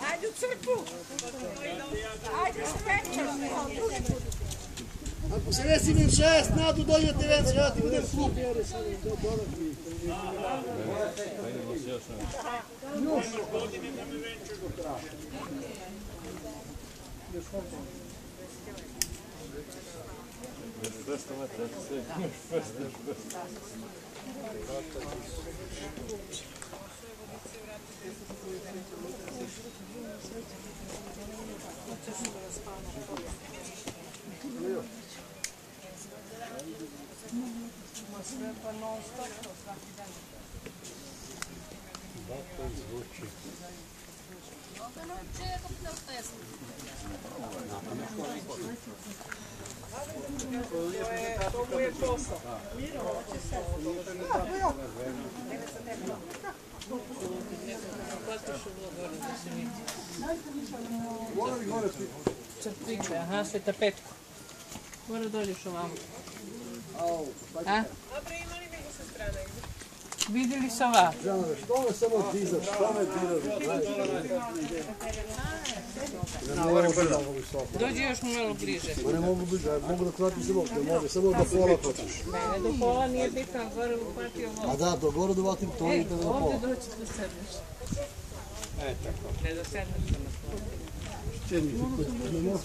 Hajde u crkvu. Hajde u večer. Ako se ne simim šest, nadu dođe dođete već, ja ti budem slup. Sve pa non stop, svaki dan. Zato zvuči. Dobro, če je Crkvice, aha, Sveta Petko. Mora dođeš ovamo. A? Vidjeli sam vas. Žanove, što me samo dizaš, što ono me dizaš? Ne. Dođi još malo bliže. Ma ne mogu biti, mogu da kratim se bok, ne može, samo do pola hoćeš. Mene do pola nije bitno, gore upatio vodu. A da, do gore da vatim to Ej, idete do pola. ovdje doći da sedneš. E, tako. Ne da sedneš na stolu. Čeni, ne mogu